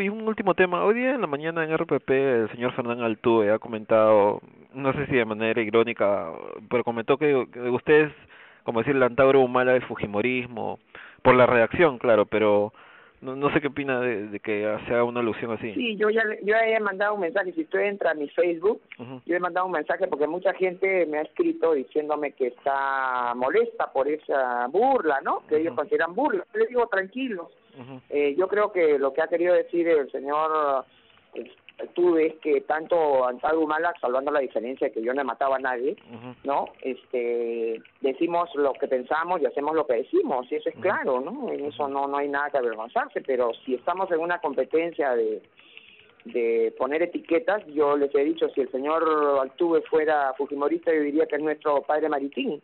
Y un último tema. Hoy día en la mañana en RPP el señor Fernán Altuve ha comentado, no sé si de manera irónica, pero comentó que, que usted es, como decir, el antauro humana del Fujimorismo, por la reacción, claro, pero no, no sé qué opina de, de que sea una alusión así. Sí, yo ya yo he mandado un mensaje. Si usted entra a mi Facebook, yo he mandado un mensaje porque mucha gente me ha escrito diciéndome que está molesta por esa burla, ¿no? Que ellos consideran burla. Yo le digo, tranquilos. eh, yo creo que lo que ha querido decir el señor tú ves que tanto Antago Humala, salvando la diferencia de que yo no he matado a nadie, ¿no? Este, decimos lo que pensamos y hacemos lo que decimos, y eso es claro, ¿no? En eso no, no hay nada que avergonzarse, pero si estamos en una competencia de, de poner etiquetas, yo les he dicho, si el señor Altuve fuera fujimorista, yo diría que es nuestro padre maritín,